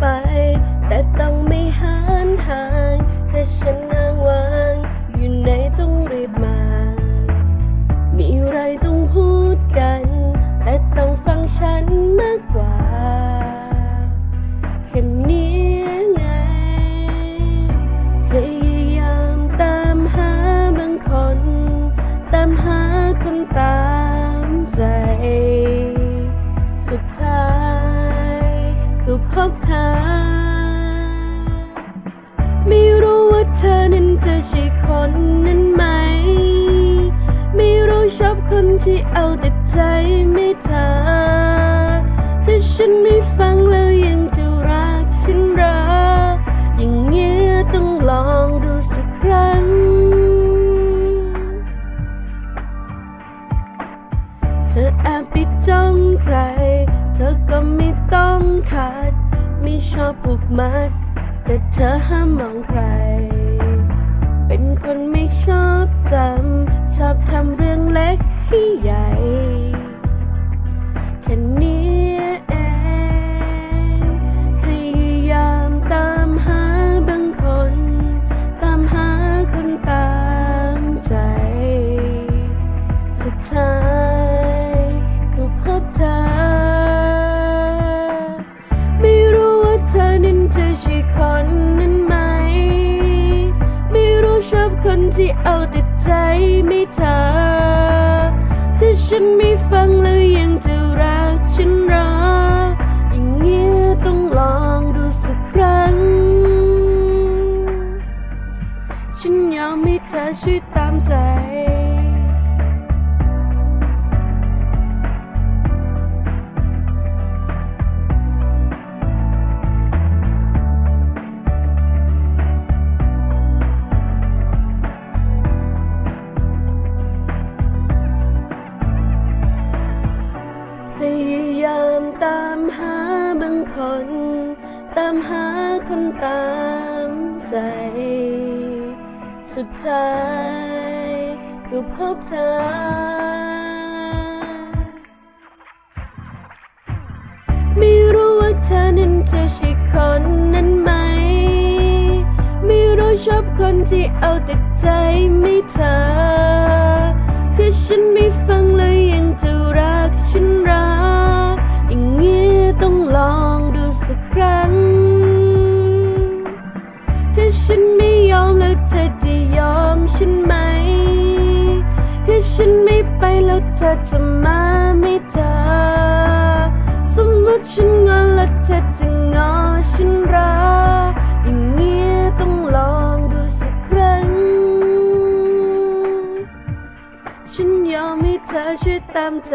ไป แต่ต้องไม่หันห่างถ้าฉันนั่งวางอยู่ไหนต้องรีบมา มีอะไรต้องพูดกัน แต่ต้องฟังฉันมากกว่าแค่นี้ไงพยายามตามหาบางคน ตามหาคนตามใจ สุดท้าย บเธอ ไม่รู้ว่าเธอนั้นจะใช่คนนั้นไหม ไม่รู้ชอบคนที่เอาแต่ใจไม่เธอถ้าฉันไม่ฟังแล้วยังจะรักฉันรออย่างเงี้ยต้องลองดูสักครั้ง เธอแอบไปจ้องใคร เธอก็ไม่ต้องขาด ไม่ชอบผูกมัด แต่เธอห้ามมองใคร เป็นคนไม่ชอบจำ ชอบทำเรื่องเล็กให้ใหญ่ คนที่เอาแต่ใจไม่เธอ ถ้าฉันไม่ฟังแล้วยังจะรักฉันรอ อย่างเงี้ยต้องลองดูสักครั้ง ฉันยอมให้เธอช่วยตามใจ พยายามตามหาบางคน ตามหาคนตามใจ สุดท้ายก็พบเธอ ไม่รู้ว่าเธอนั้นจะใช่คนนั้นไหม ไม่รู้ชอบคนที่เอาแต่ใจไม่เธอถ้าฉันไม่ฟังเลย ฉันไหม ถ้าฉันไม่ไปแล้วเธอจะมาไม่เธอ สมมติฉันงอนแล้วเธอจะงอฉันรอ อย่างเงี้ยต้องลองดูสักครั้ง ฉันยอมให้เธอช่วยตามใจ